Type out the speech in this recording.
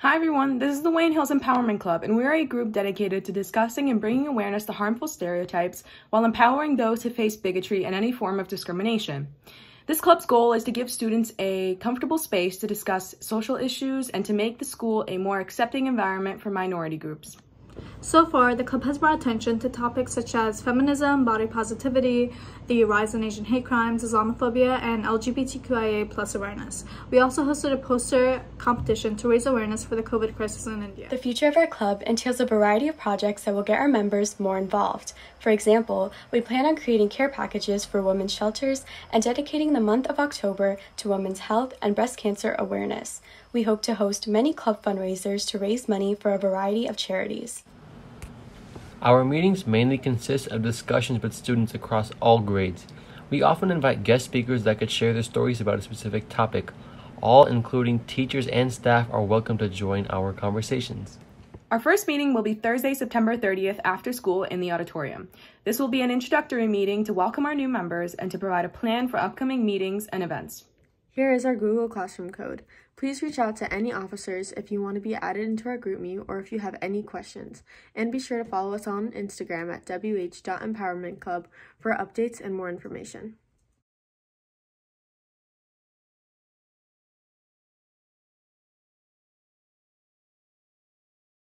Hi everyone, this is the Wayne Hills Empowerment Club, and we are a group dedicated to discussing and bringing awareness to harmful stereotypes while empowering those who face bigotry and any form of discrimination. This club's goal is to give students a comfortable space to discuss social issues and to make the school a more accepting environment for minority groups. So far, the club has brought attention to topics such as feminism, body positivity, the rise in Asian hate crimes, Islamophobia, and LGBTQIA plus awareness. We also hosted a poster competition to raise awareness for the COVID crisis in India. The future of our club entails a variety of projects that will get our members more involved. For example, we plan on creating care packages for women's shelters and dedicating the month of October to women's health and breast cancer awareness. We hope to host many club fundraisers to raise money for a variety of charities. Our meetings mainly consist of discussions with students across all grades. We often invite guest speakers that could share their stories about a specific topic. All, including teachers and staff, are welcome to join our conversations. Our first meeting will be Thursday, September 30th after school in the auditorium. This will be an introductory meeting to welcome our new members and to provide a plan for upcoming meetings and events. Here is our Google Classroom code. Please reach out to any officers if you want to be added into our GroupMe or if you have any questions. And be sure to follow us on Instagram at wh.empowermentclub for updates and more information.